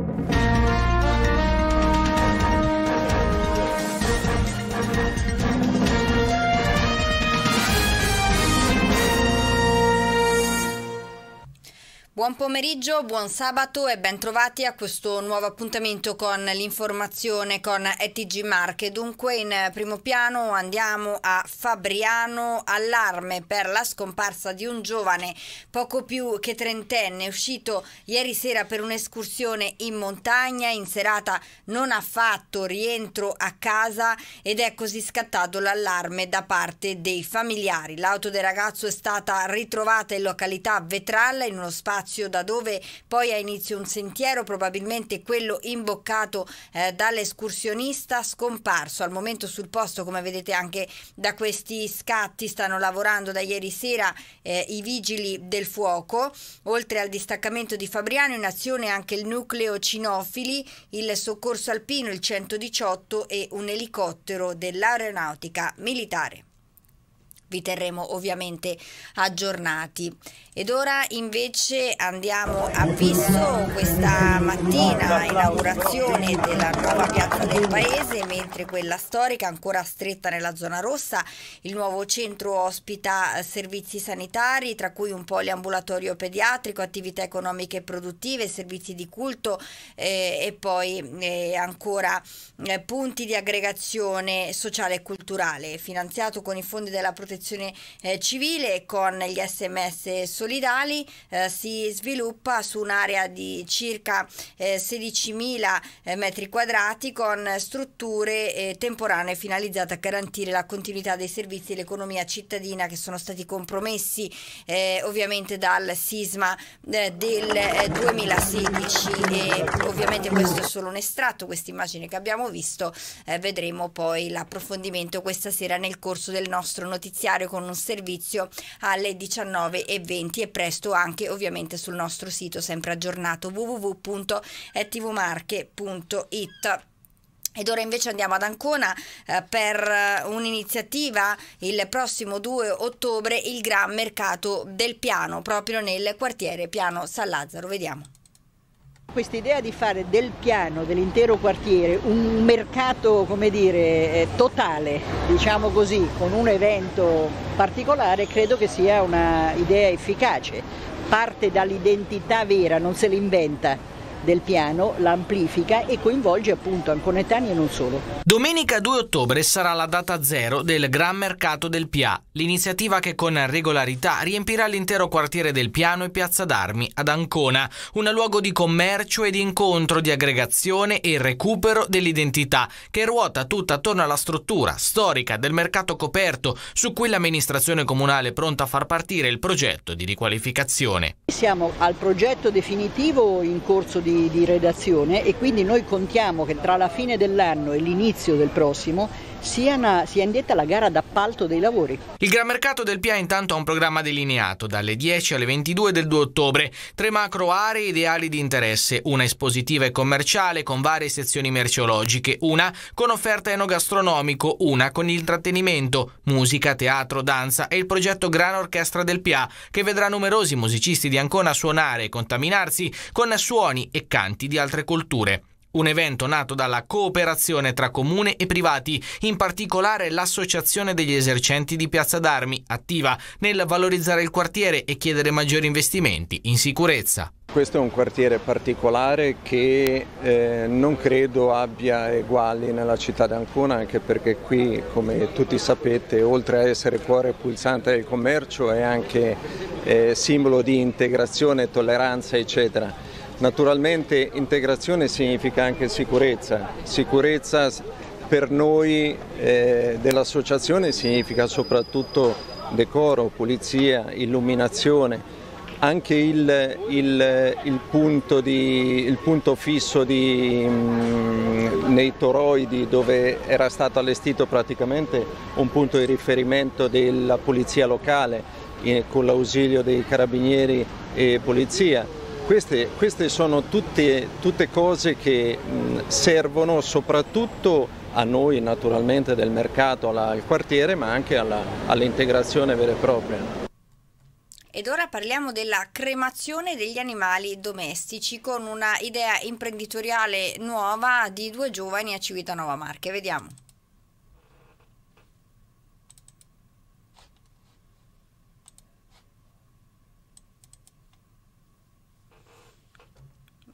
Thank you. Buon pomeriggio, buon sabato e ben trovati a questo nuovo appuntamento con l'informazione con ETG Marche. Dunque in primo piano andiamo a Fabriano, allarme per la scomparsa di un giovane poco più che trentenne uscito ieri sera per un'escursione in montagna, in serata non ha fatto rientro a casa ed è così scattato l'allarme da parte dei familiari. L'auto del ragazzo è stata ritrovata in località Vetralla in uno spazio spazio da dove poi ha inizio un sentiero, probabilmente quello imboccato eh, dall'escursionista scomparso. Al momento sul posto, come vedete anche da questi scatti, stanno lavorando da ieri sera eh, i vigili del fuoco. Oltre al distaccamento di Fabriano in azione anche il nucleo cinofili, il soccorso alpino, il 118 e un elicottero dell'aeronautica militare vi terremo ovviamente aggiornati. Ed ora invece andiamo a Visso questa mattina, inaugurazione della nuova piazza del paese, mentre quella storica ancora stretta nella zona rossa, il nuovo centro ospita servizi sanitari, tra cui un poliambulatorio pediatrico, attività economiche e produttive, servizi di culto eh, e poi eh, ancora eh, punti di aggregazione sociale e culturale, finanziato con i fondi della protezione eh, civile con gli sms solidali eh, si sviluppa su un'area di circa eh, 16.000 eh, metri quadrati con strutture eh, temporanee finalizzate a garantire la continuità dei servizi e l'economia cittadina che sono stati compromessi eh, ovviamente dal sisma del 2016 e ovviamente questo è solo un estratto, questa immagine che abbiamo visto vedremo poi l'approfondimento questa sera nel corso del nostro notiziario con un servizio alle 19.20 e presto anche ovviamente sul nostro sito sempre aggiornato www.etvmarche.it. Ed ora invece andiamo ad Ancona eh, per eh, un'iniziativa il prossimo 2 ottobre, il Gran Mercato del Piano, proprio nel quartiere Piano San Lazzaro. Vediamo. Questa idea di fare del piano dell'intero quartiere un mercato, come dire, eh, totale, diciamo così, con un evento particolare, credo che sia una idea efficace. Parte dall'identità vera, non se l'inventa del piano, l'amplifica e coinvolge appunto anconetani e non solo. Domenica 2 ottobre sarà la data zero del Gran Mercato del PIA, l'iniziativa che con regolarità riempirà l'intero quartiere del Piano e Piazza d'Armi ad Ancona, un luogo di commercio e di incontro, di aggregazione e recupero dell'identità che ruota tutta attorno alla struttura storica del mercato coperto su cui l'amministrazione comunale è pronta a far partire il progetto di riqualificazione. Siamo al progetto definitivo in corso di di, di redazione e quindi noi contiamo che tra la fine dell'anno e l'inizio del prossimo sia, sia indetta la gara d'appalto dei lavori. Il Gran Mercato del PIA intanto ha un programma delineato dalle 10 alle 22 del 2 ottobre, tre macro aree ideali di interesse, una espositiva e commerciale con varie sezioni merceologiche, una con offerta enogastronomico, una con intrattenimento, musica, teatro, danza e il progetto Gran Orchestra del PIA che vedrà numerosi musicisti di Ancona suonare e contaminarsi con suoni e canti di altre culture. Un evento nato dalla cooperazione tra comune e privati, in particolare l'Associazione degli esercenti di Piazza d'Armi, attiva nel valorizzare il quartiere e chiedere maggiori investimenti in sicurezza. Questo è un quartiere particolare che eh, non credo abbia uguali nella città di Ancona, anche perché qui, come tutti sapete, oltre a essere cuore pulsante del commercio, è anche eh, simbolo di integrazione, tolleranza, eccetera. Naturalmente integrazione significa anche sicurezza, sicurezza per noi eh, dell'associazione significa soprattutto decoro, pulizia, illuminazione, anche il, il, il, punto, di, il punto, fisso di, mh, mm, nei toroidi dove era stato allestito praticamente un punto di riferimento della polizia locale eh, con l'ausilio dei carabinieri e polizia queste, queste sono tutte, tutte, cose che servono soprattutto a noi naturalmente del mercato, alla, al quartiere, ma anche all'integrazione vera e propria. Ed ora parliamo della cremazione degli animali domestici con una idea imprenditoriale nuova di due giovani a Civitanova Marche. Vediamo.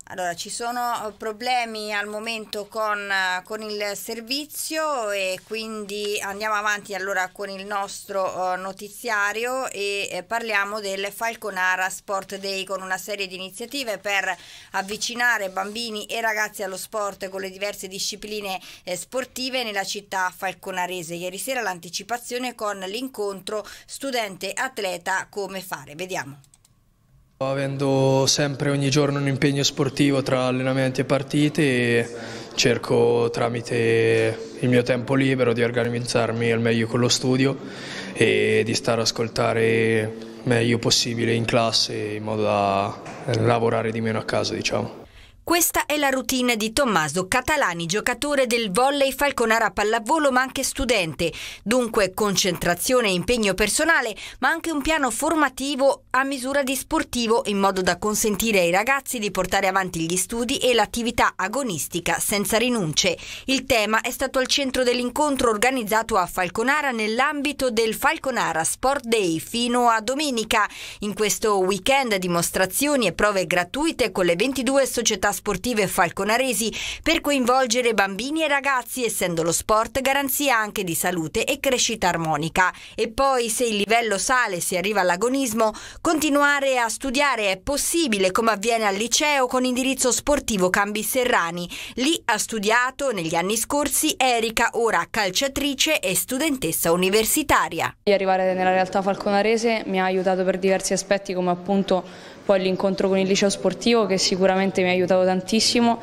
Allora, ci sono problemi al momento con, con, il servizio e quindi andiamo avanti allora con il nostro uh, notiziario e eh, parliamo del Falconara Sport Day con una serie di iniziative per avvicinare bambini e ragazzi allo sport con le diverse discipline eh, sportive nella città falconarese. Ieri sera l'anticipazione con l'incontro studente-atleta come fare. Vediamo. Avendo sempre ogni giorno un impegno sportivo tra allenamenti e partite, cerco tramite il mio tempo libero di organizzarmi al meglio con lo studio e di stare a ascoltare meglio possibile in classe in modo da lavorare di meno a casa, diciamo. Questa è la routine di Tommaso Catalani, giocatore del volley Falconara pallavolo ma anche studente. Dunque concentrazione e impegno personale, ma anche un piano formativo a misura di sportivo in modo da consentire ai ragazzi di portare avanti gli studi e l'attività agonistica senza rinunce. Il tema è stato al centro dell'incontro organizzato a Falconara nell'ambito del Falconara Sport Day fino a domenica. In questo weekend dimostrazioni e prove gratuite con le 22 società sportive falconaresi per coinvolgere bambini e ragazzi, essendo lo sport garanzia anche di salute e crescita armonica. E poi, se il livello sale, si arriva all'agonismo, continuare a studiare è possibile, come avviene al liceo con indirizzo sportivo Cambi Serrani. Lì ha studiato negli anni scorsi Erika, ora calciatrice e studentessa universitaria. Arrivare nella realtà falconarese mi ha aiutato per diversi aspetti, come appunto poi l'incontro con il liceo sportivo che sicuramente mi ha aiutato tantissimo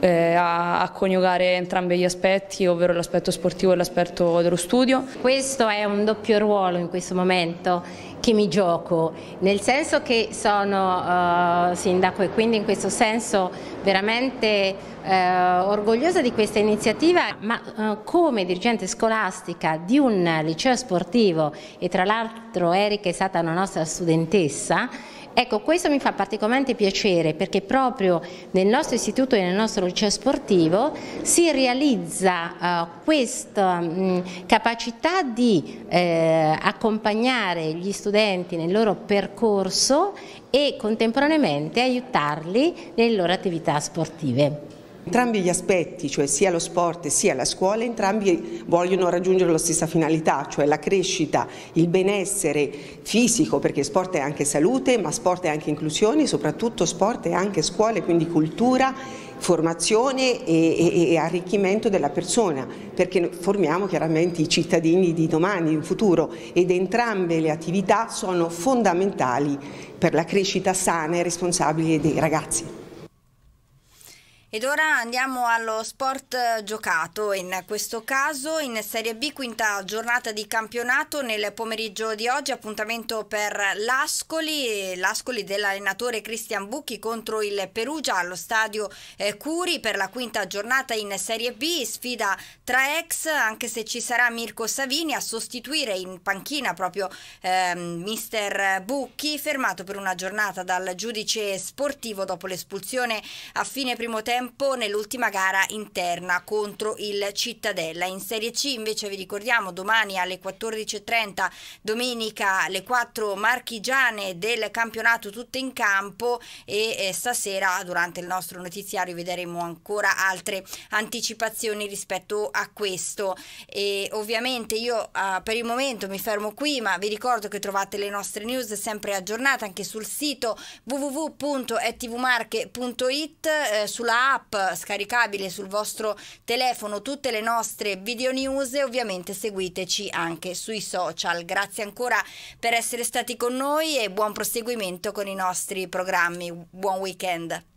eh, a, a, coniugare entrambi gli aspetti, ovvero l'aspetto sportivo e l'aspetto dello studio. Questo è un doppio ruolo in questo momento che mi gioco, nel senso che sono uh, sindaco e quindi in questo senso veramente uh, orgogliosa di questa iniziativa, ma uh, come dirigente scolastica di un liceo sportivo e tra l'altro Erika è stata una nostra studentessa, Ecco, questo mi fa particolarmente piacere perché proprio nel nostro istituto e nel nostro liceo sportivo si realizza uh, questa mh, capacità di eh, accompagnare gli studenti nel loro percorso e contemporaneamente aiutarli nelle loro attività sportive. Entrambi gli aspetti, cioè sia lo sport sia la scuola, entrambi vogliono raggiungere la stessa finalità, cioè la crescita, il benessere fisico, perché sport è anche salute, ma sport è anche inclusione, soprattutto sport è anche scuola, quindi cultura, formazione e, e, e arricchimento della persona, perché formiamo chiaramente i cittadini di domani, in futuro, ed entrambe le attività sono fondamentali per la crescita sana e responsabile dei ragazzi. Ed ora andiamo allo sport giocato, in questo caso in Serie B, quinta giornata di campionato. Nel pomeriggio di oggi, appuntamento per l'Ascoli, l'Ascoli dell'allenatore Cristian Bucchi contro il Perugia allo stadio eh, Curi per la quinta giornata in Serie B, sfida tra ex, anche se ci sarà Mirko Savini a sostituire in panchina proprio eh, mister Bucchi, fermato per una giornata dal giudice sportivo dopo l'espulsione a fine primo tempo tempo nell'ultima gara interna contro il Cittadella. In Serie C invece vi ricordiamo domani alle 14.30, domenica le quattro marchigiane del campionato tutte in campo e eh, stasera durante il nostro notiziario vedremo ancora altre anticipazioni rispetto a questo. E ovviamente io uh, per il momento mi fermo qui, ma vi ricordo che trovate le nostre news sempre aggiornate anche sul sito www.etvmarche.it eh, sulla app scaricabile sul vostro telefono tutte le nostre video news e ovviamente seguiteci anche sui social. Grazie ancora per essere stati con noi e buon proseguimento con i nostri programmi. Buon weekend.